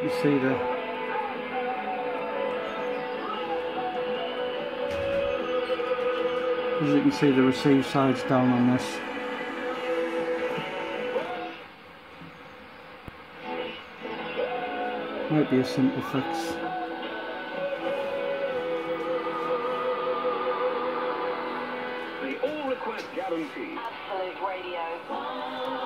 You see the as you can see the receive side's down on this. Might be a simple fix. The all request guarantee. Absolute Radio.